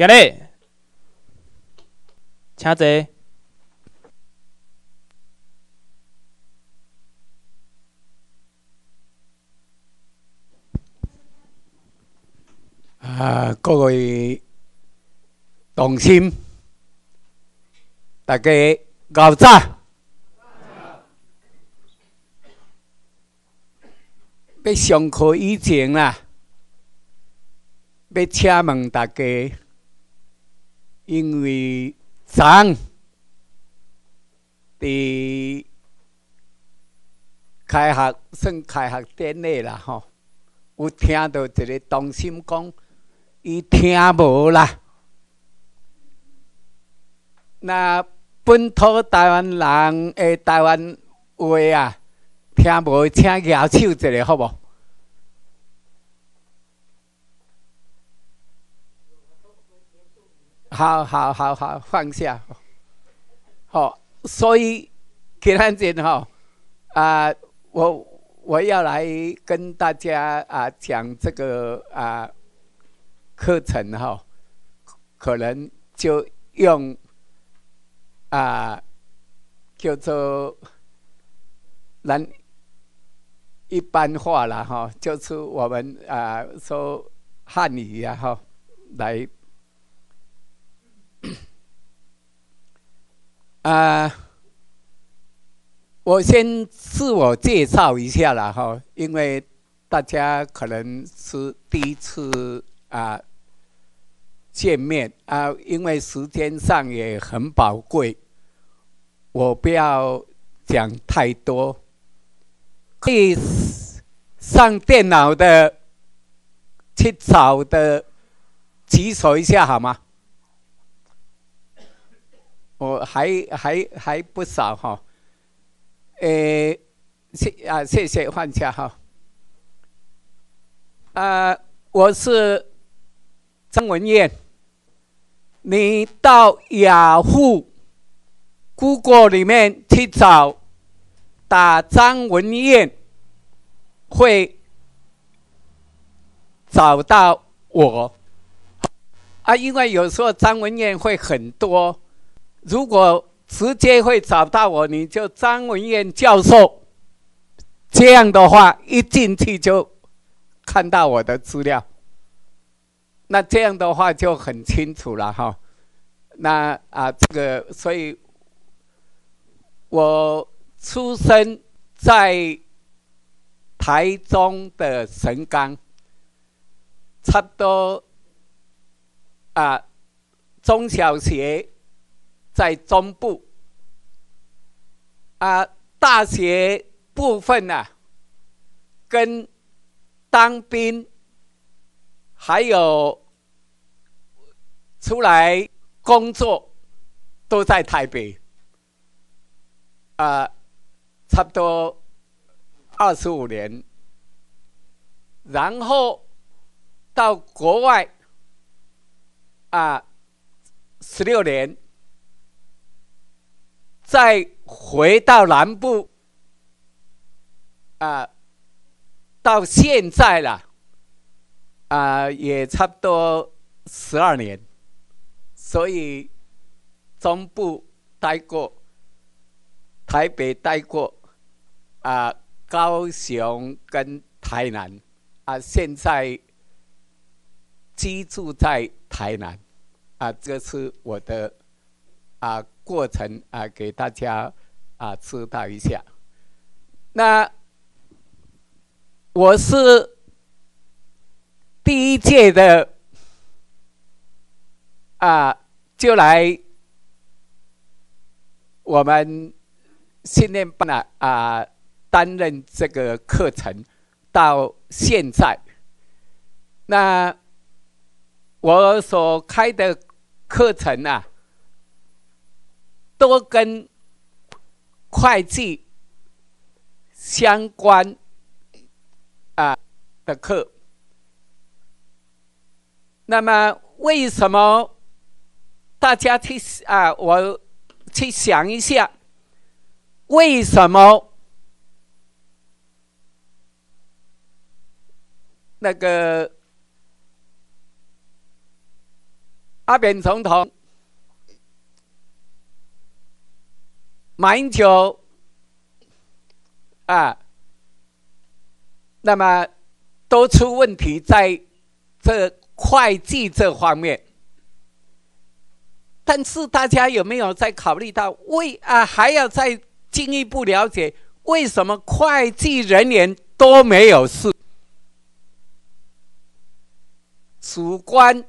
今日，请坐。啊，各位同心，大家搞早。要上课以前啦，要请问大家，因为昨伫开学算开学典礼啦，吼，有听到一个同心讲。伊听无啦，那本土台湾人诶，台湾话啊，听无，请举手一下好无？好好好好，放下。好，所以今天吼啊，我我要来跟大家啊讲这个啊。课程哈，可能就用啊叫做咱一般化了哈，就是我们啊说汉语呀哈来啊，我先自我介绍一下了哈，因为大家可能是第一次啊。见面啊，因为时间上也很宝贵，我不要讲太多。可以上电脑的去找的，举手一下好吗？我还还还不少哈。诶，谢啊，谢谢换家哈。啊，我是张文燕。你到雅虎、Google 里面去找，打张文燕，会找到我。啊，因为有时候张文燕会很多，如果直接会找到我，你就张文燕教授。这样的话，一进去就看到我的资料。那这样的话就很清楚了哈。那啊，这个，所以我出生在台中的神冈，差不多啊，中小学在中部，啊，大学部分呢，跟当兵。还有出来工作都在台北，啊，差不多二十五年，然后到国外啊十六年，再回到南部啊，到现在了。啊，也差不多十二年，所以中部待过，台北待过，啊，高雄跟台南，啊，现在居住在台南，啊，这是我的啊过程啊，给大家啊知道一下。那我是。第一届的啊，就来我们训练班啊啊，担任这个课程到现在。那我所开的课程啊，都跟会计相关啊的课。那么，为什么大家去啊？我去想一下，为什么那个阿扁总统、马英九啊，那么都出问题在这会计这方面。但是大家有没有在考虑到，为啊还要再进一步了解，为什么会计人员都没有事，主观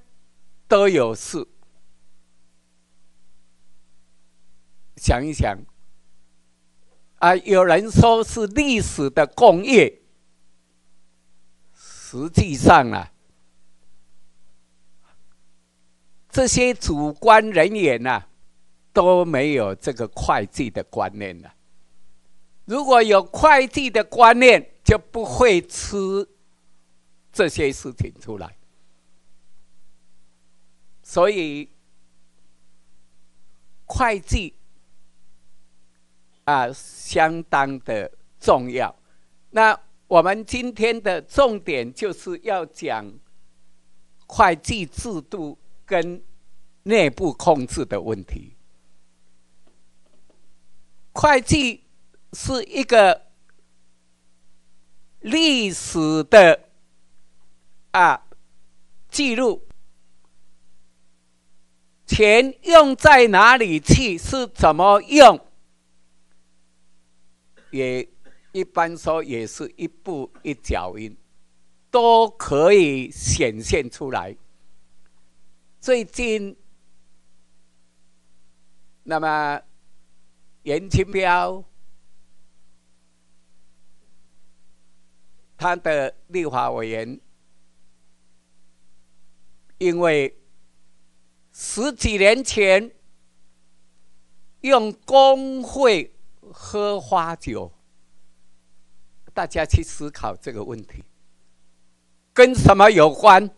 都有事？想一想，啊，有人说是历史的工业，实际上啊。这些主观人员呐，都没有这个会计的观念了。如果有会计的观念，就不会吃这些事情出来。所以，会计啊，相当的重要。那我们今天的重点就是要讲会计制度。跟内部控制的问题，会计是一个历史的啊记录，钱用在哪里去，是怎么用，也一般说也是一步一脚印，都可以显现出来。最近，那么严清标他的立法委员，因为十几年前用工会喝花酒，大家去思考这个问题，跟什么有关？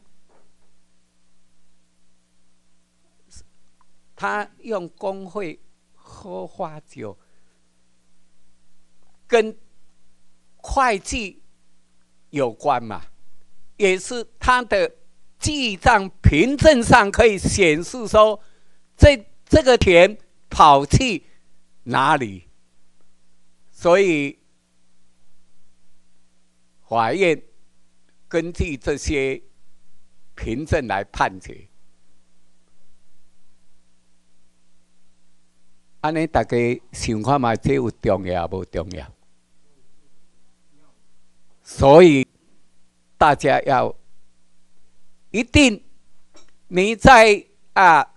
他用工会喝花酒，跟会计有关嘛？也是他的记账凭证上可以显示说，这这个钱跑去哪里？所以法院根据这些凭证来判决。安尼，大家想看嘛？这有重要无重要？所以大家要一定你在啊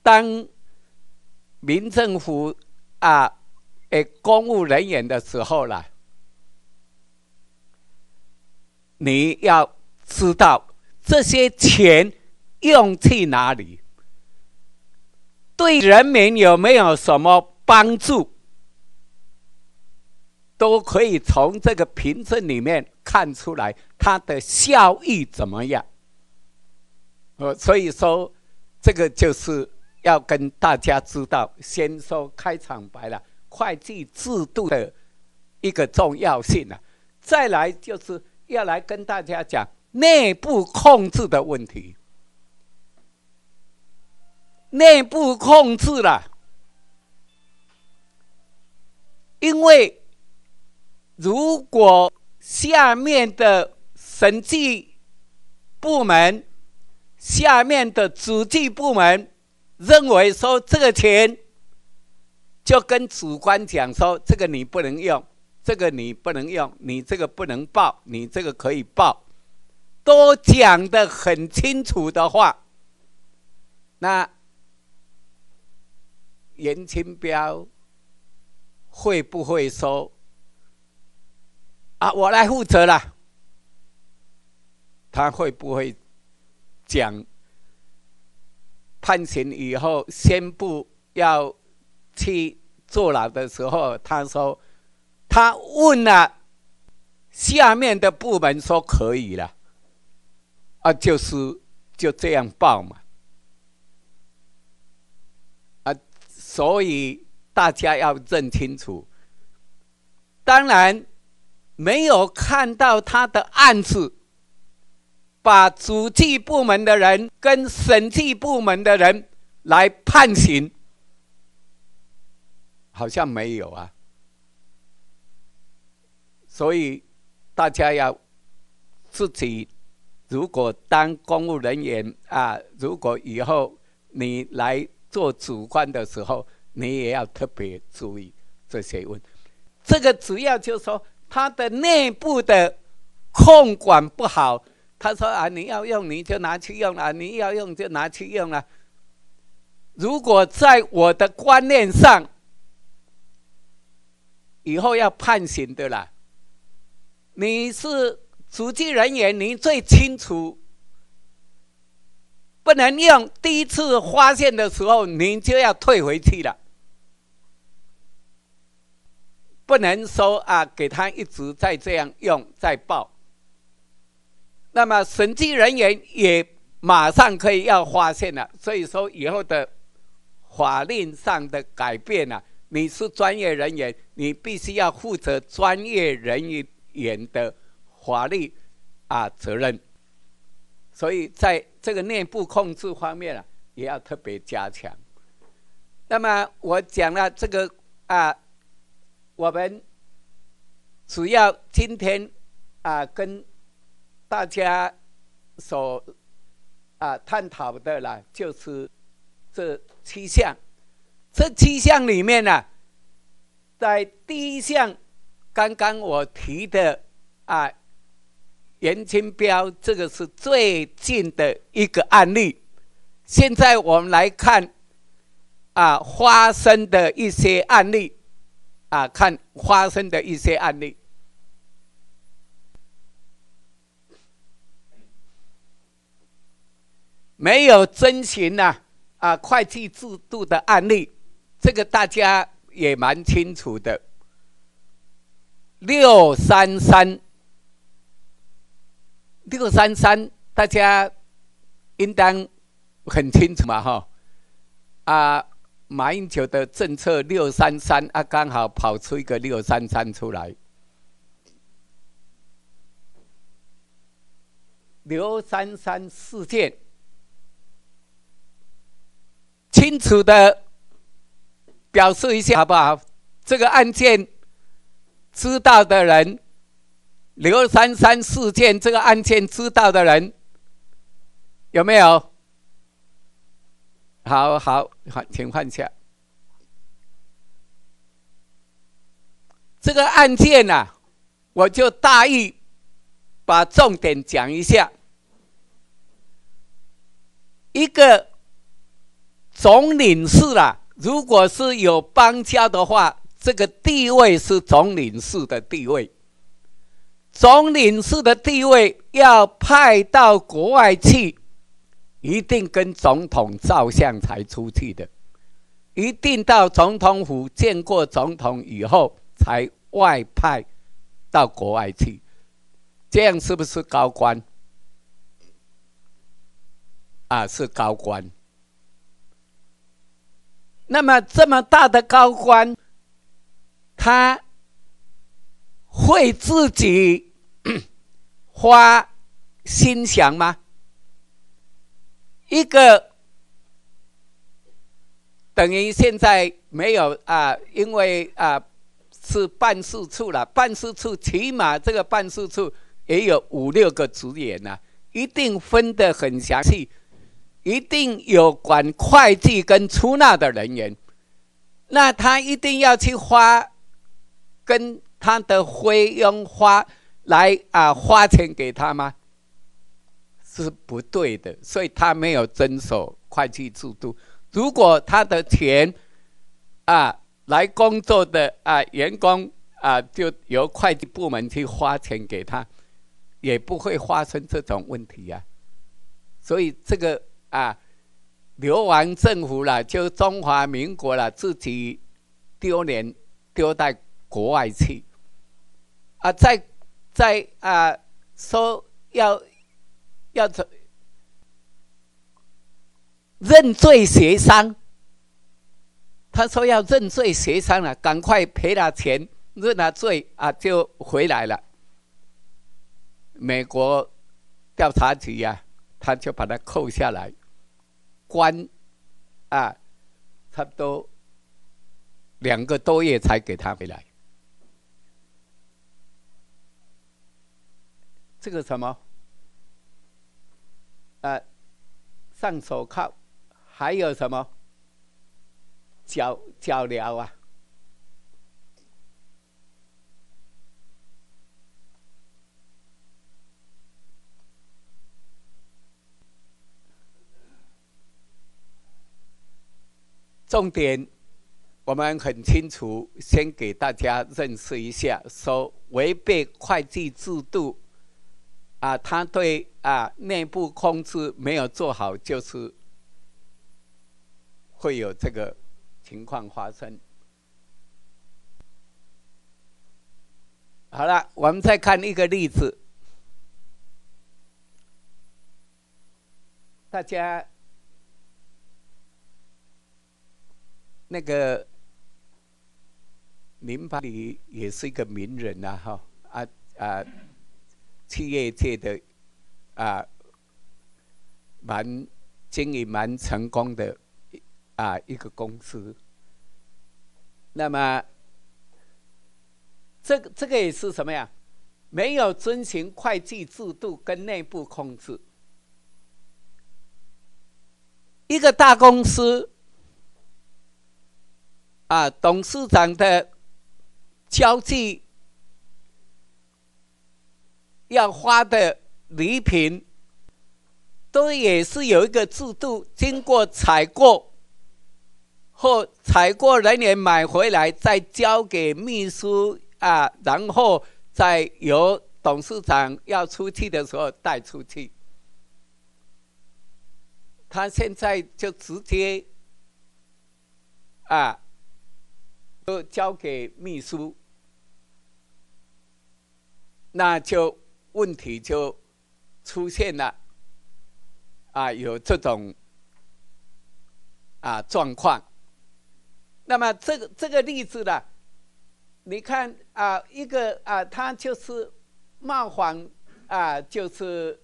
当民政府啊诶公务人员的时候啦，你要知道这些钱用去哪里。对人民有没有什么帮助，都可以从这个凭证里面看出来，它的效益怎么样？呃，所以说，这个就是要跟大家知道，先说开场白了，会计制度的一个重要性了。再来就是要来跟大家讲内部控制的问题。内部控制了，因为如果下面的审计部门、下面的主计部门认为说这个钱，就跟主官讲说这个你不能用，这个你不能用，你这个不能报，你这个可以报，都讲的很清楚的话，那。严清标会不会说啊？我来负责了。他会不会讲判刑以后宣布要去坐牢的时候，他说他问了下面的部门说可以了啊，就是就这样报嘛。啊所以大家要认清楚。当然，没有看到他的案子，把主计部门的人跟审计部门的人来判刑，好像没有啊。所以大家要自己，如果当公务人员啊，如果以后你来做主管的时候，你也要特别注意这些问题。这个主要就是说，他的内部的控管不好。他说啊，你要用你就拿去用啊，你要用就拿去用啊。如果在我的观念上，以后要判刑的啦。你是主机人员，你最清楚，不能用。第一次发现的时候，你就要退回去了，不能说啊，给他一直在这样用，再报。那么审计人员也马上可以要发现了，所以说以后的法令上的改变啊，你是专业人员，你必须要负责专业人员的法律啊责任，所以在这个内部控制方面啊，也要特别加强。那么我讲了这个啊，我们主要今天啊跟。大家所啊探讨的啦，就是这七项。这七项里面呢，在第一项，刚刚我提的啊，严清标这个是最近的一个案例。现在我们来看啊，发生的一些案例啊，看发生的一些案例。没有遵循呐啊会计制度的案例，这个大家也蛮清楚的。六三三，六三三，大家应当很清楚嘛哈。啊，马英九的政策六三三啊，刚好跑出一个六三三出来。六三三事件。清楚的表示一下好不好？这个案件知道的人，刘三三事件这个案件知道的人有没有？好好好，请换下。这个案件呐，我就大意把重点讲一下，一个。总领事啦，如果是有邦交的话，这个地位是总领事的地位。总领事的地位要派到国外去，一定跟总统照相才出去的，一定到总统府见过总统以后才外派到国外去。这样是不是高官？啊，是高官。那么这么大的高官，他会自己 花心想吗？一个等于现在没有啊，因为啊是办事处了，办事处起码这个办事处也有五六个职员呐，一定分得很详细。一定有管会计跟出纳的人员，那他一定要去花跟他的费用花来啊花钱给他吗？是不对的，所以他没有遵守会计制度。如果他的钱啊来工作的啊员工啊就由会计部门去花钱给他，也不会发生这种问题呀。所以这个。啊，流亡政府了，就中华民国了，自己丢脸丢到国外去。啊，在在啊，说要要怎认罪协商？他说要认罪协商了，赶快赔他钱，认了罪啊，就回来了。美国。调查局呀，他就把他扣下来，关啊，差不多两个多月才给他回来。这个什么？啊，上手铐，还有什么？脚脚镣啊！重点，我们很清楚，先给大家认识一下，说违背会计制度，啊，他对啊内部控制没有做好，就是会有这个情况发生。好了，我们再看一个例子，大家。那个林百里也是一个名人呐，哈啊啊，企业界的啊，蛮经营蛮成功的啊一个公司。那么，这个这个也是什么呀？没有遵循会计制度跟内部控制，一个大公司。啊，董事长的交际要花的礼品，都也是有一个制度，经过采购或采购人员买回来，再交给秘书啊，然后再由董事长要出去的时候带出去。他现在就直接啊。都交给秘书，那就问题就出现了，啊，有这种啊状况。那么这个这个例子呢，你看啊，一个啊，他就是冒犯啊，就是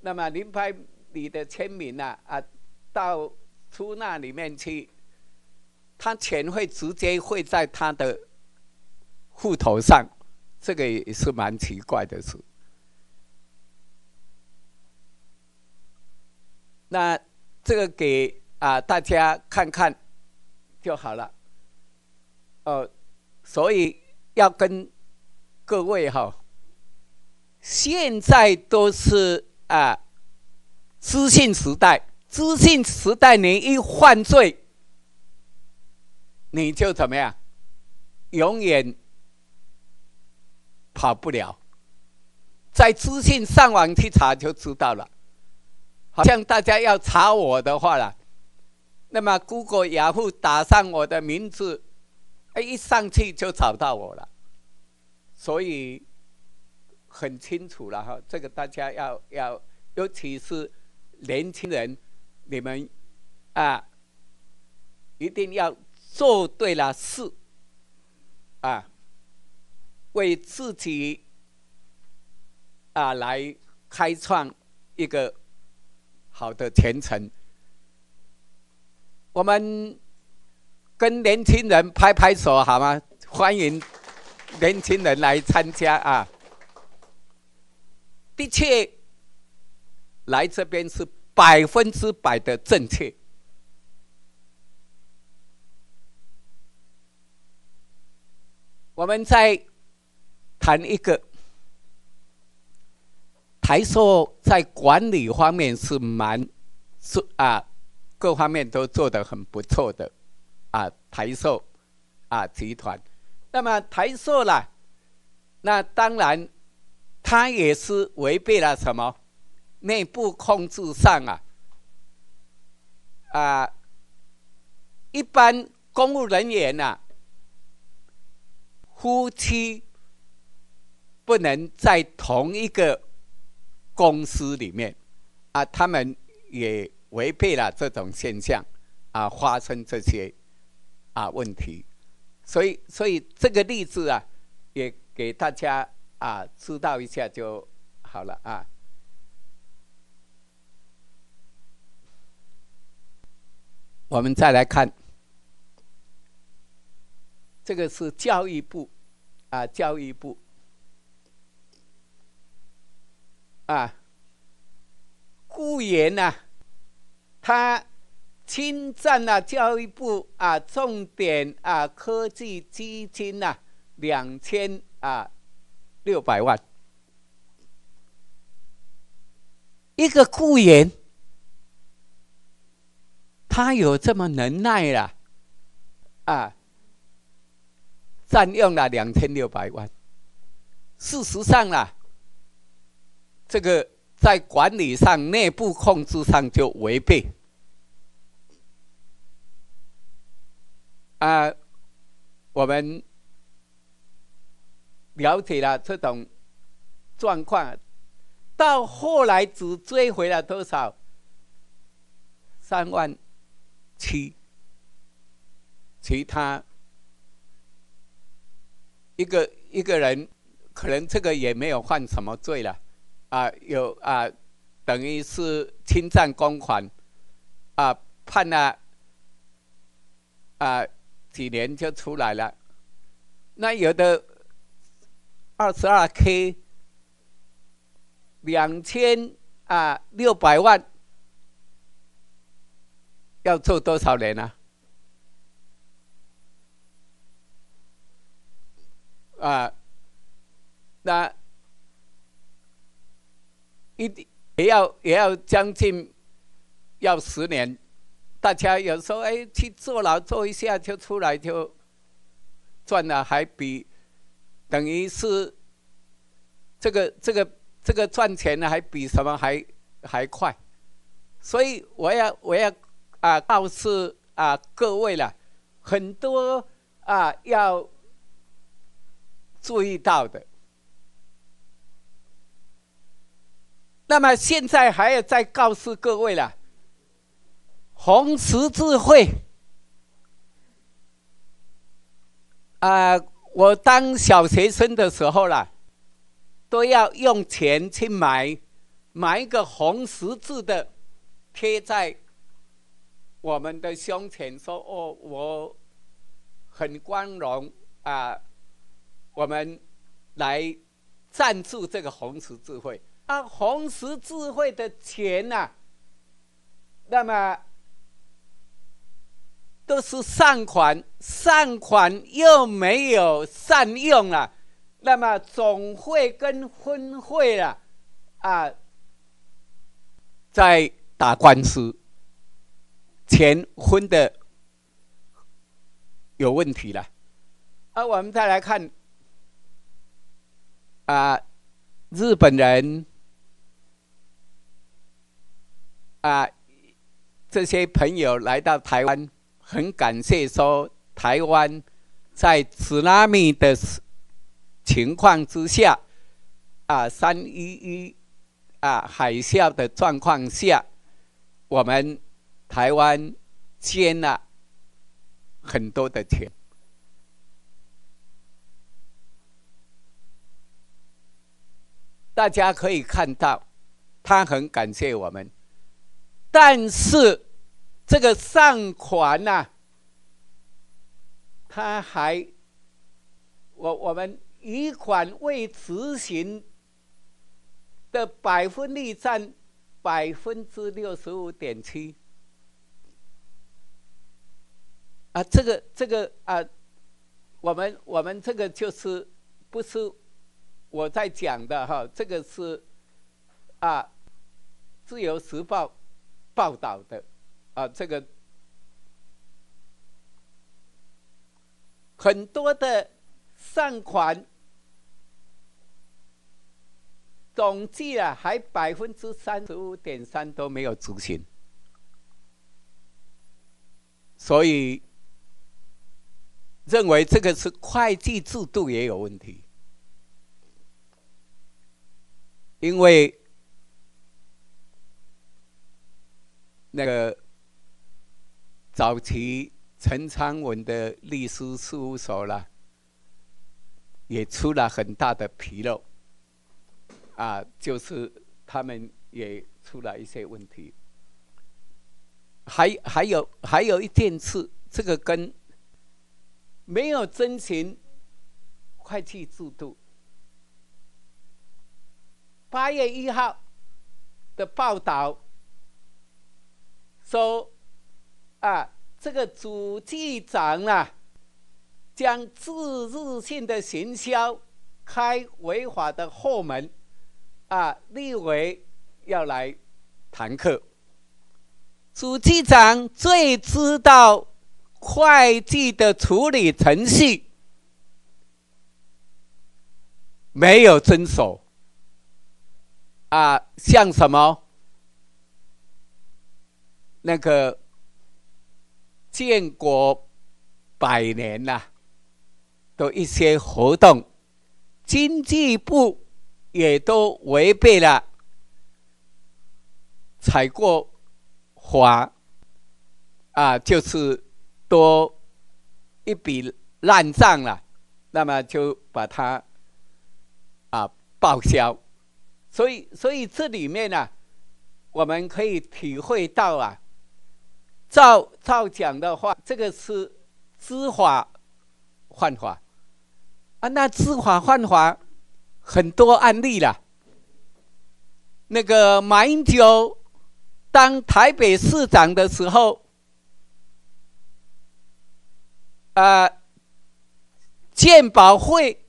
那么林牌里的签名呢啊，到出纳里面去。他钱会直接汇在他的户头上，这个也是蛮奇怪的事。那这个给啊大家看看就好了。哦，所以要跟各位哈，现在都是啊资讯时代，资讯时代你一犯罪。你就怎么样？永远跑不了。在资讯上网去查就知道了。好像大家要查我的话了，那么 Google、雅虎打上我的名字，哎，一上去就找到我了。所以很清楚了哈，这个大家要要，尤其是年轻人，你们啊，一定要。做对了事，啊，为自己啊来开创一个好的前程。我们跟年轻人拍拍手好吗？欢迎年轻人来参加啊！的确，来这边是百分之百的正确。我们在谈一个台塑在管理方面是蛮是啊，各方面都做得很不错的啊，台塑啊集团。那么台塑啦，那当然它也是违背了什么内部控制上啊啊，一般公务人员呐。夫妻不能在同一个公司里面。啊他们也违背了这种现象啊发生这些啊问题。所以所以这个例子啊也给大家啊知道一下就好了啊。我们再来看这个是教育部啊，教育部啊，雇员呐，他侵占了教育部啊重点啊科技基金呐两千啊六百万，一个雇员。他有这么能耐了，啊，占用了两千六百万。事实上啊，这个在管理上、内部控制上就违背。啊，我们了解了这种状况，到后来只追回了多少？三万。七，其他一个一个人，可能这个也没有犯什么罪了，啊，有啊，等于是侵占公款，啊，判了啊几年就出来了。那有的二十二 K，两千啊六百万。要做多少年呢？啊那一定也要也要将近要十年。大家有时候哎去坐牢坐一下就出来就赚了，还比等于是这个这个这个赚钱呢，还比什么还还快。所以我要我要。啊，告诉啊各位了，很多啊要注意到的。那么现在还要再告诉各位了，红十字会啊，我当小学生的时候了，都要用钱去买买一个红十字的贴在。我们的胸前说：“哦，我很光荣啊！我们来赞助这个红十字会啊！红十字会的钱呐，那么都是善款，善款又没有善用了，那么总会跟分会了啊，在打官司。”钱分的有问题了，啊，我们再来看，啊，日本人，啊，这些朋友来到台湾，很感谢说台湾在此拉米的情况之下，啊，三一一啊海啸的状况下，我们。台湾捐了很多的钱，大家可以看到，他很感谢我们，但是这个善款呐，他还我我们余款未执行的百分率占百分之六十五点七。啊，这个这个啊，我们我们这个就是不是我在讲的哈，这个是啊，《自由时报》报道的啊，这个很多的善款总计啊，还百分之三十五点三都没有执行，所以。认为这个是会计制度也有问题，因为那个早期陈昌文的律师事务所啦，也出了很大的纰漏，啊，就是他们也出了一些问题。还还有还有一件事，这个跟没有遵循会计制度。八月一号的报道说，啊，这个主机长啊，将自日性的行销开违法的后门，啊，立为要来谈课。主机长最知道会计的处理程序，没有遵守。啊，像什么那个建国百年呐，的一些活动，经济部也都违背了，采过华啊，就是多一笔烂账了，那么就把它啊报销。所以，所以这里面呢，我们可以体会到啊，照照讲的话，这个是知法犯法啊。那知法犯法很多案例了。那个马英九当台北市长的时候，呃，鉴宝会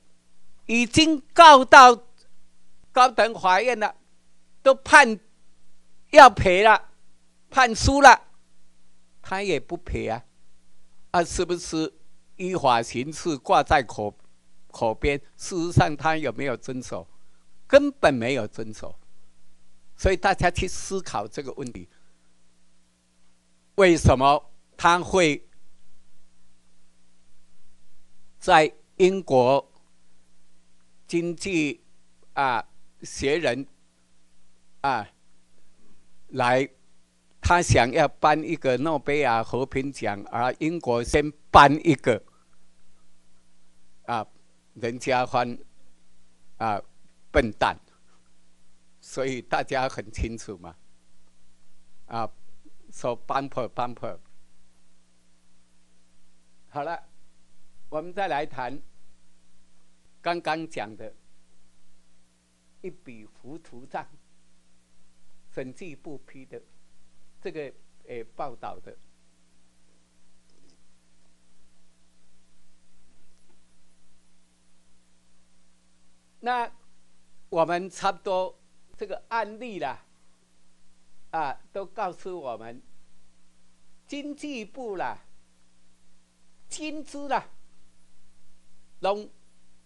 已经告到。高等法院的，都判要赔了，判输了，他也不赔啊！啊，是不是依法行事挂在口口边？事实上，他有没有遵守？根本没有遵守。所以大家去思考这个问题：为什么他会在英国经济啊？学人啊，来，他想要颁一个诺贝尔和平奖，而英国先颁一个，啊，人家翻啊笨蛋，所以大家很清楚嘛，啊，说 bumper bumper，好了，我们再来谈刚刚讲的。一笔糊涂账，审计部批的，这个诶报道的。那我们差不多这个案例啦，啊，都告诉我们，经济部啦，薪资啦，都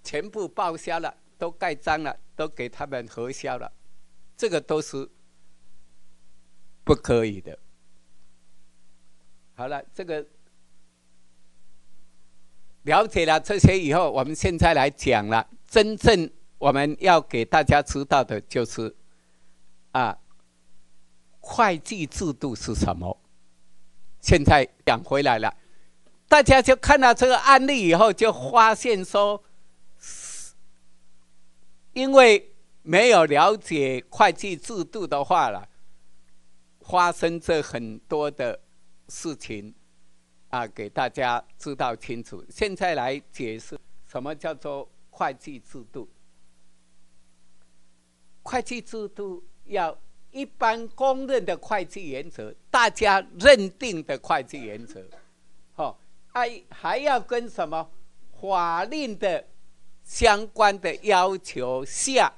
全部报销了，都盖章了。都给他们核销了，这个都是不可以的。好了，这个了解了这些以后，我们现在来讲了。真正我们要给大家知道的就是，啊，会计制度是什么？现在讲回来了，大家就看到这个案例以后，就发现说。因为没有了解会计制度的话了，发生这很多的事情，啊，给大家知道清楚。现在来解释什么叫做会计制度。会计制度要一般公认的会计原则，大家认定的会计原则，好，还还要跟什么法令的。相关的要求下，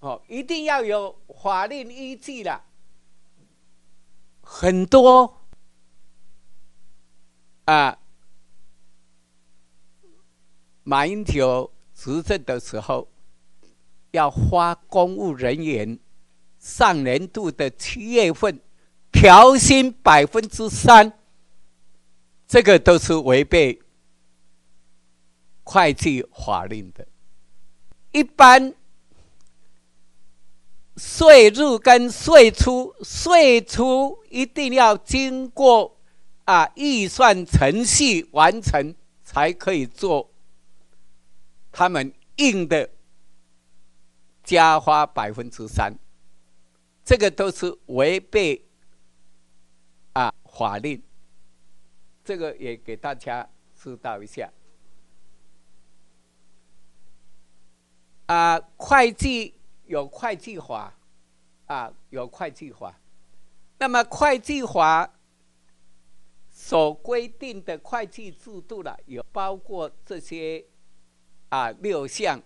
哦，一定要有法律依据了。很多啊，马英九执政的时候，要花公务人员上年度的七月份调薪百分之三，这个都是违背。会计法令的，一般税入跟税出，税出一定要经过啊预算程序完成，才可以做他们硬的加花百分之三，这个都是违背啊法令，这个也给大家知道一下。啊，会计有会计法，啊，有会计法。那么会计法所规定的会计制度呢，有包括这些啊六项，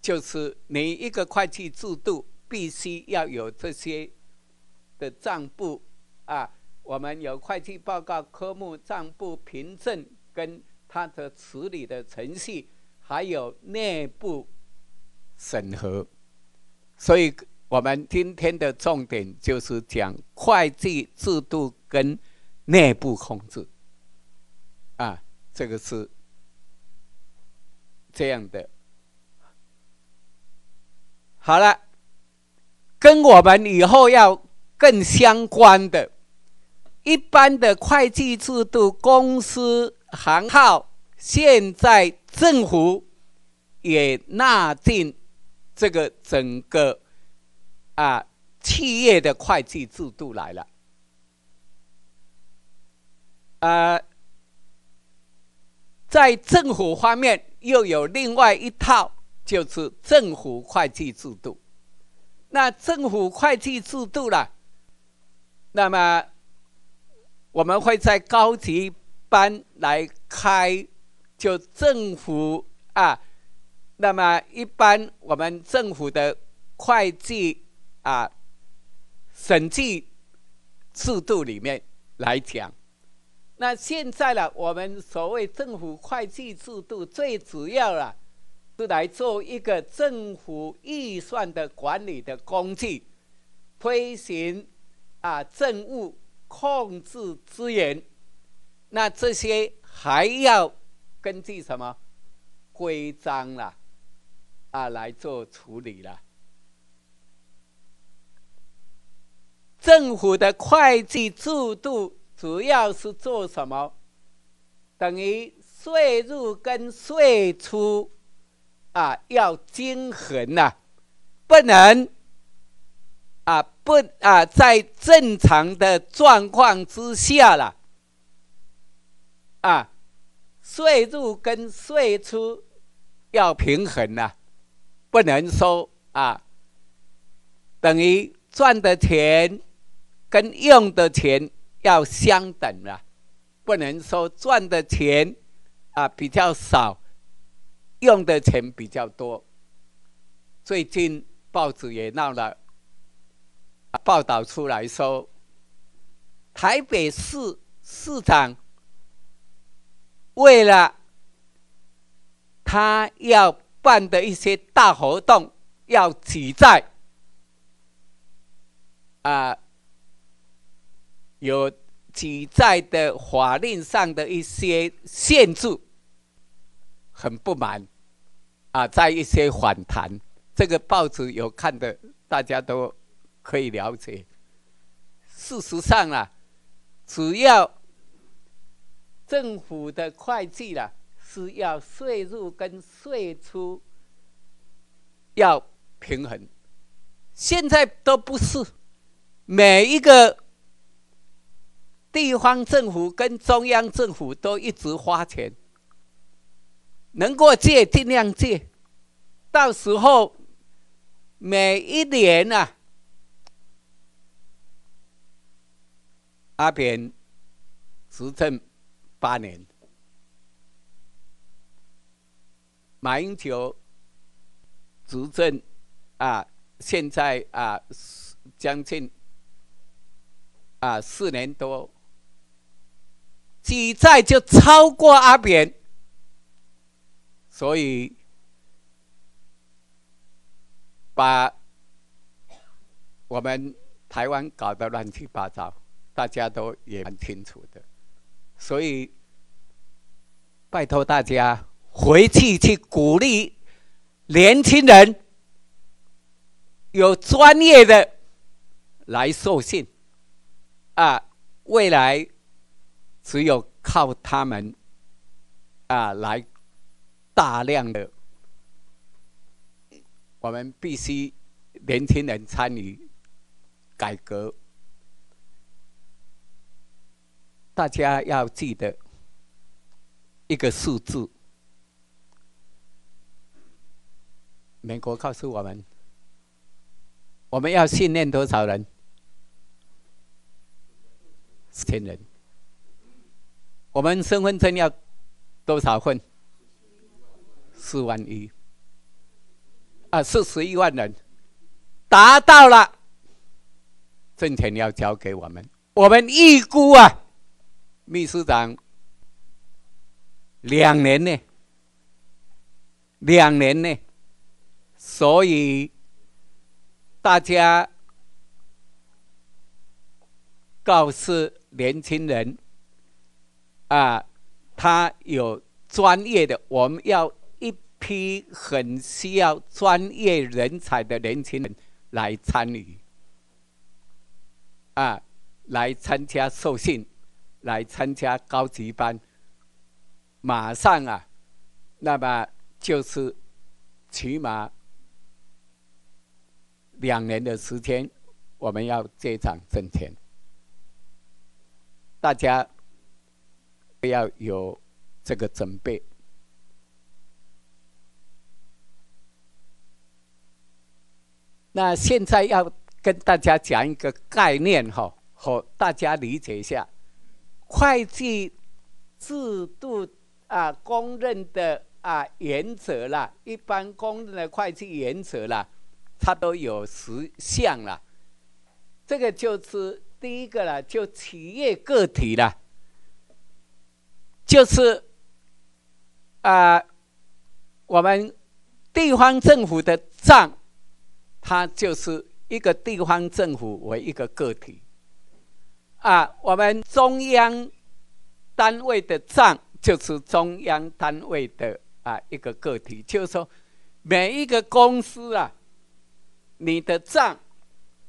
就是你一个会计制度必须要有这些的账簿啊。我们有会计报告科目、账簿凭证跟它的处理的程序，还有内部。审核，所以我们今天的重点就是讲会计制度跟内部控制。啊，这个是这样的。好了，跟我们以后要更相关的，一般的会计制度、公司行号，现在政府也纳进。这个整个啊，企业的会计制度来了，呃，在政府方面又有另外一套，就是政府会计制度。那政府会计制度了，那么我们会在高级班来开，就政府啊。那么，一般我们政府的会计啊审计制度里面来讲，那现在呢，我们所谓政府会计制度最主要了是来做一个政府预算的管理的工具，推行啊政务控制资源，那这些还要根据什么规章了？啊，啊来做处理了。政府的会计制度主要是做什么？等于税入跟税出啊，要均衡呐，不能啊不啊在正常的状况之下了啊，税入跟税出要平衡呐。不能说啊，等于赚的钱跟用的钱要相等了，不能说赚的钱啊比较少，用的钱比较多。最近报纸也闹了，报道出来说，台北市市长为了他要。办的一些大活动要举债，啊，有举债的法令上的一些限制，很不满，啊，在一些反弹，这个报纸有看的，大家都可以了解。事实上啊，只要政府的会计啦。是要税入跟税出要平衡，现在都不是每一个地方政府跟中央政府都一直花钱，能够借尽量借，到时候每一年呐，阿扁执政八年。马英九执政啊，现在啊，将近啊四年多，举债就超过阿扁，所以把我们台湾搞得乱七八糟，大家都也蛮清楚的，所以拜托大家。回去去鼓励年轻人，有专业的来受训，啊，未来只有靠他们啊来大量的，我们必须年轻人参与改革。大家要记得一个数字。美国告诉我们，我们要训练多少人？四千人。我们身份证要多少份？四万一。啊，四十一万人，达到了。挣钱要交给我们，我们预估啊，秘书长两年呢，两年呢。所以，大家告诉年轻人啊，他有专业的，我们要一批很需要专业人才的年轻人来参与，啊，来参加受训，来参加高级班，马上啊，那么就是起码。两年的时间，我们要接掌挣钱，大家要有这个准备。那现在要跟大家讲一个概念哈，和大家理解一下，会计制度啊，公认的啊原则啦，一般公认的会计原则啦。它都有十项了，这个就是第一个了，就企业个体了，就是啊，我们地方政府的账，它就是一个地方政府为一个个体，啊，我们中央单位的账就是中央单位的啊一个个体，就是说每一个公司啊。你的账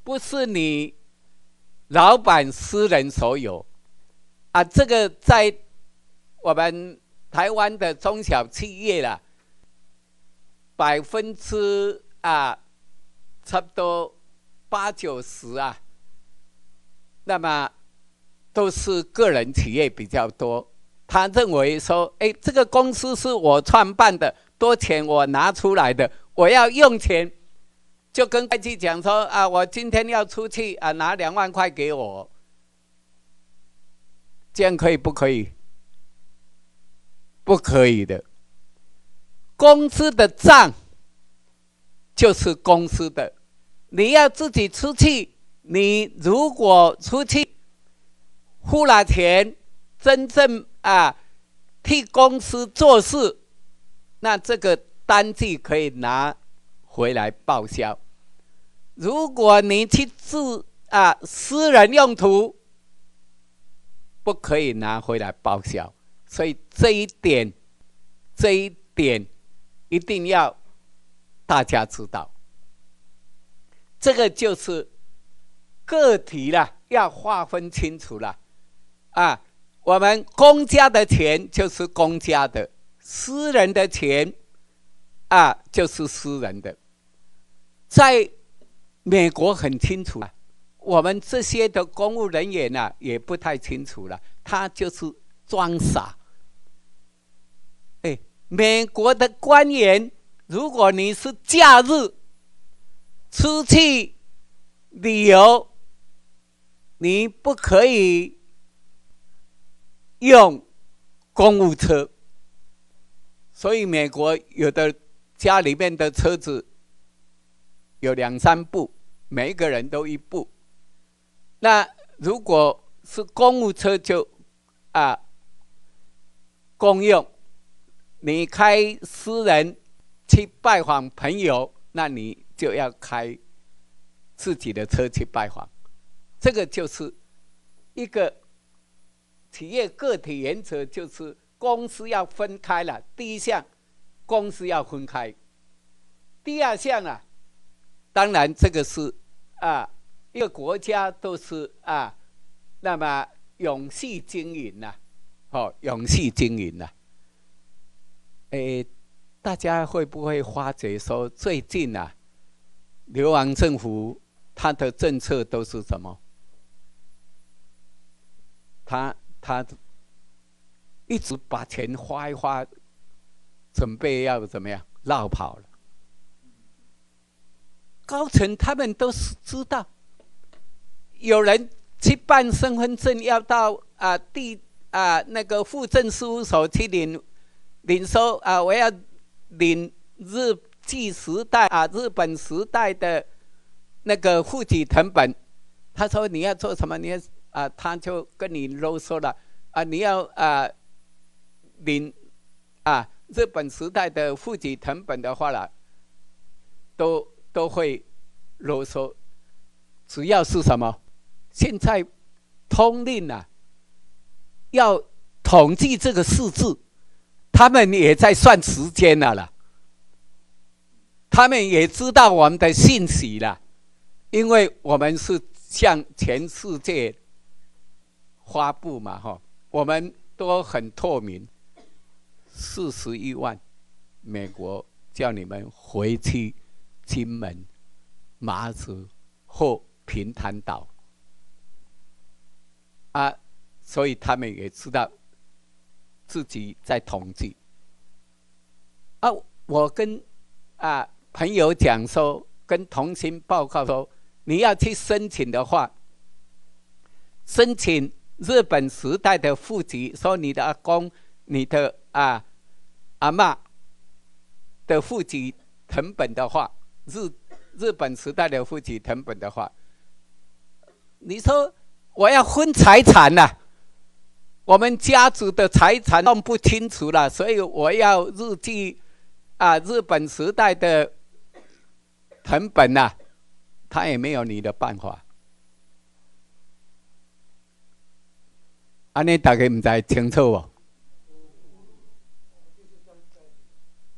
不是你老板私人所有啊，这个在我们台湾的中小企业啦，百分之啊差不多八九十啊，那么都是个人企业比较多。他认为说，哎，这个公司是我创办的，多钱我拿出来的，我要用钱。就跟会计讲说啊，我今天要出去啊，拿两万块给我，这样可以不可以？不可以的。公司的账就是公司的，你要自己出去。你如果出去付了钱，真正啊替公司做事，那这个单据可以拿回来报销。如果你去自啊私人用途，不可以拿回来报销，所以这一点，这一点一定要大家知道。这个就是个体了，要划分清楚了。啊，我们公家的钱就是公家的，私人的钱啊就是私人的，在。美国很清楚啊，我们这些的公务人员呢也不太清楚了。他就是装傻。哎，美国的官员，如果你是假日出去旅游，你不可以用公务车。所以美国有的家里面的车子。有两三部，每一个人都一部。那如果是公务车，就啊公用。你开私人去拜访朋友，那你就要开自己的车去拜访。这个就是一个企业个体原则，就是公司要分开了。第一项，公司要分开；第二项啊。当然，这个是啊，一个国家都是啊，那么永续经营呐，哦，永续经营呐。诶，大家会不会发觉说，最近啊，流亡政府他的政策都是什么？他他一直把钱花一花，准备要怎么样绕跑了。高层他们都是知道，有人去办身份证要到啊地啊那个户政事务所去领领收啊，我要领日记时代啊日本时代的那个户籍成本。他说你要做什么？你要啊，他就跟你啰嗦了啊，你要啊领啊日本时代的户籍成本的话了，都。都会啰嗦，主要是什么？现在通令啊，要统计这个数字，他们也在算时间了啦。他们也知道我们的信息了，因为我们是向全世界发布嘛，哈，我们都很透明。四十一万，美国叫你们回去。金门、马祖或平潭岛啊，所以他们也知道自己在统计啊。我跟啊朋友讲说，跟同行报告说，你要去申请的话，申请日本时代的户籍，说你的阿公、你的啊阿妈的户籍成本的话。日日本时代的户籍成本的话，你说我要分财产呐，我们家族的财产弄不清楚了，所以我要日记啊，日本时代的成本呐，他也没有你的办法。安尼大家唔知清楚哦。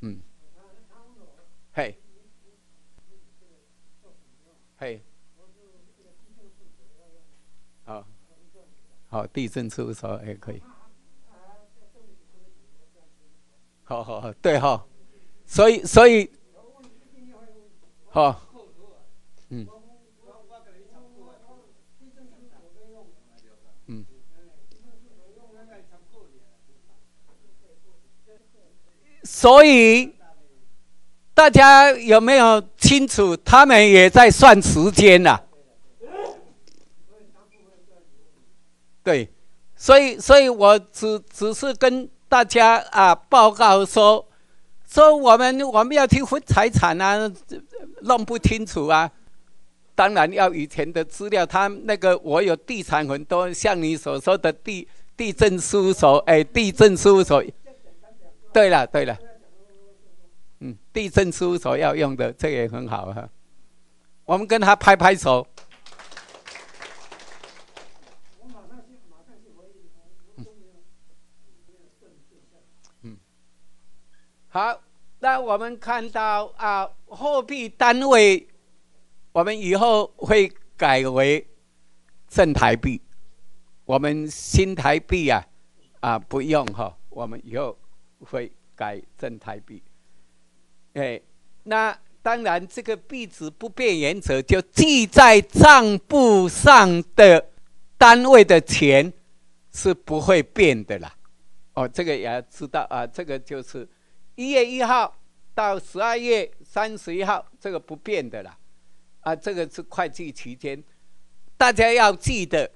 嗯，嘿。嘿，好，好，地震事务所也可以。好好好，对哈，所以所以，好，嗯，嗯，所以。大家有没有清楚？他们也在算时间呐。对，所以，所以我只只是跟大家啊报告说，说我们我们要去分财产啊，弄不清楚啊。当然要以前的资料，他那个我有地产很多，像你所说的地地震事务所，哎，地震事务所。对了，对了。嗯，地震事务所要用的，这也很好哈。我们跟他拍拍手。好，那我们看到啊，货币单位，我们以后会改为正台币。我们新台币啊，啊不用哈，我们以后会改正台币。哎，那当然，这个币值不变原则就记在账簿上的单位的钱是不会变的啦。哦，这个也要知道啊。这个就是一月一号到十二月三十一号，这个不变的啦。啊，这个是会计期间，大家要记得，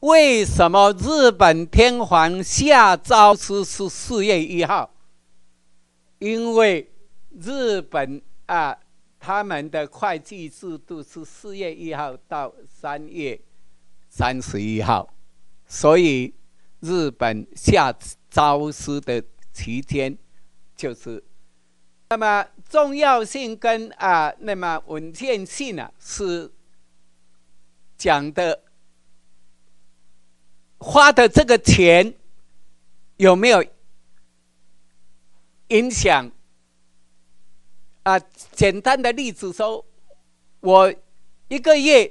为什么日本天皇下诏书是四月一号？因为。日本啊，他们的会计制度是四月一号到三月三十一号，所以日本下诏书的期间就是那么重要性跟啊那么稳健性啊是讲的花的这个钱有没有影响？啊，简单的例子说，我一个月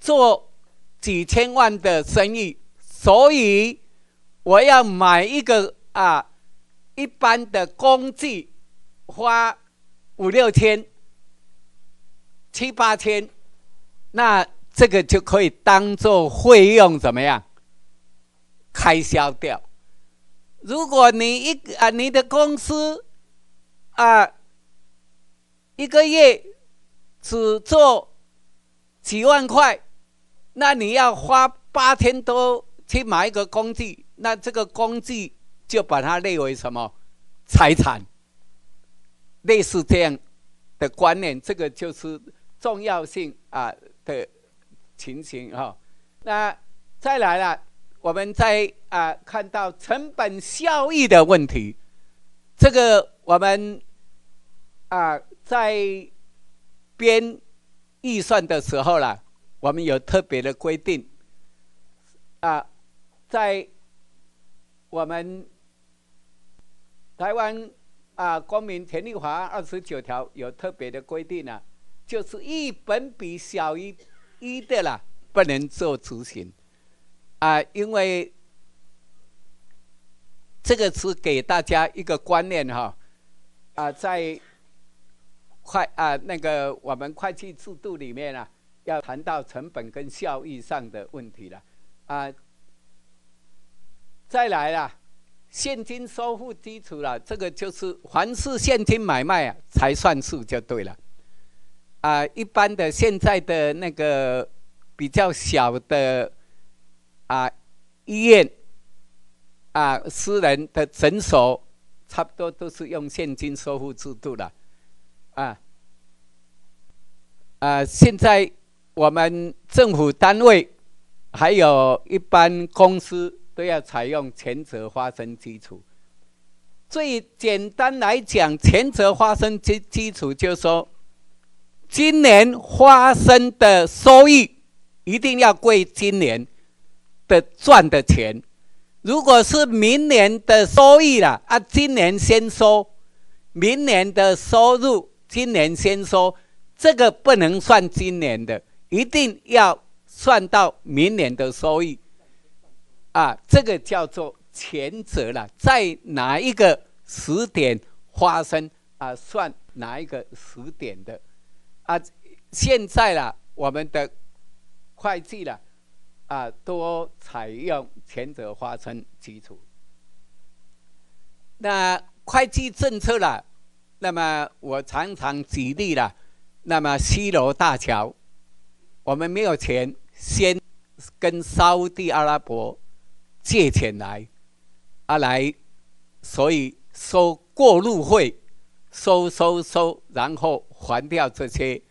做几千万的生意，所以我要买一个啊一般的工具，花五六千、七八千，那这个就可以当做费用怎么样？开销掉。如果你一啊，你的公司啊，一个月只做几万块，那你要花八天多去买一个工具，那这个工具就把它列为什么财产？类似这样的观念，这个就是重要性啊的情形哈。那再来了。我们在啊看到成本效益的问题，这个我们啊在编预算的时候啦，我们有特别的规定啊，在我们台湾啊公民权利法二十九条有特别的规定啊，就是一本比小于一的啦，不能做执行。啊，因为这个是给大家一个观念哈，啊，在会啊那个我们会计制度里面啊，要谈到成本跟效益上的问题了，啊，再来了，现金收付基础了，这个就是凡是现金买卖啊才算数就对了，啊，一般的现在的那个比较小的。啊，医院啊，私人的诊所，差不多都是用现金收付制度的，啊啊，现在我们政府单位还有一般公司都要采用前者发生基础。最简单来讲，前者发生基基础就是说，今年发生的收益一定要归今年。的赚的钱，如果是明年的收益了啊，今年先收，明年的收入今年先收，这个不能算今年的，一定要算到明年的收益，啊，这个叫做前者了，在哪一个时点发生啊？算哪一个时点的啊？现在了，我们的会计了。啊，都采用前者发生基础。那会计政策了，那么我常常举例了。那么西罗大桥，我们没有钱，先跟沙地阿拉伯借钱来，啊来，所以收过路费，收收收，然后还掉这些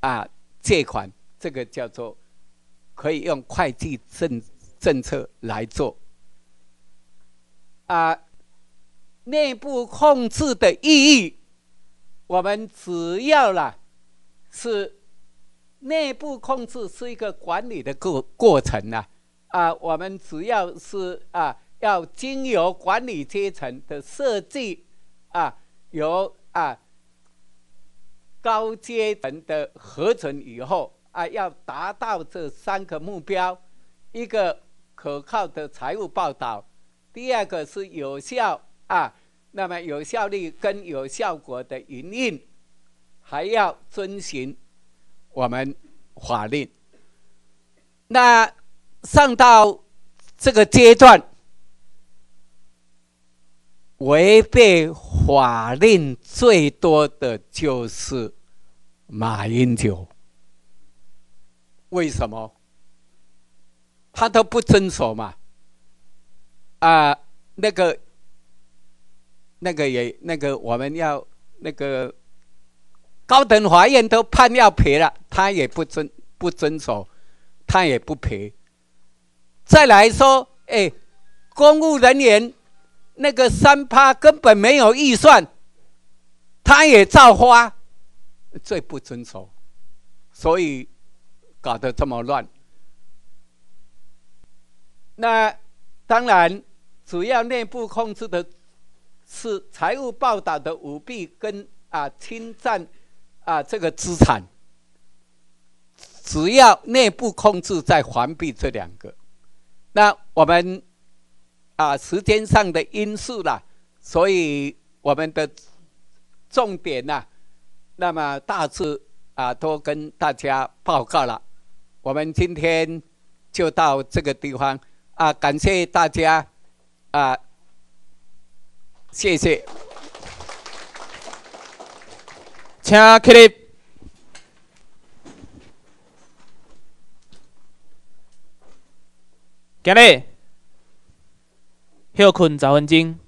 啊借款，这个叫做。可以用会计政政策来做啊，内部控制的意义，我们只要啦，是内部控制是一个管理的过过程呐啊，我们只要是啊，要经由管理阶层的设计啊，由啊高阶层的合成以后。啊，要达到这三个目标：一个可靠的财务报道，第二个是有效啊，那么有效率跟有效果的营运，还要遵循我们法令。那上到这个阶段，违背法令最多的就是马英九。为什么他都不遵守嘛？啊，那个、那个也那个，我们要那个高等法院都判要赔了，他也不遵不遵守，他也不赔。再来说，哎，公务人员那个三趴根本没有预算，他也照花，最不遵守，所以。搞得这么乱，那当然主要内部控制的是财务报道的舞弊跟啊侵占啊这个资产，只要内部控制在环避这两个，那我们啊时间上的因素啦，所以我们的重点呐，那么大致啊都跟大家报告了。我们今天就到这个地方啊，感谢大家啊，谢谢。请起立。今日休困十分钟。